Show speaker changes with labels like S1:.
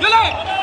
S1: 乐乐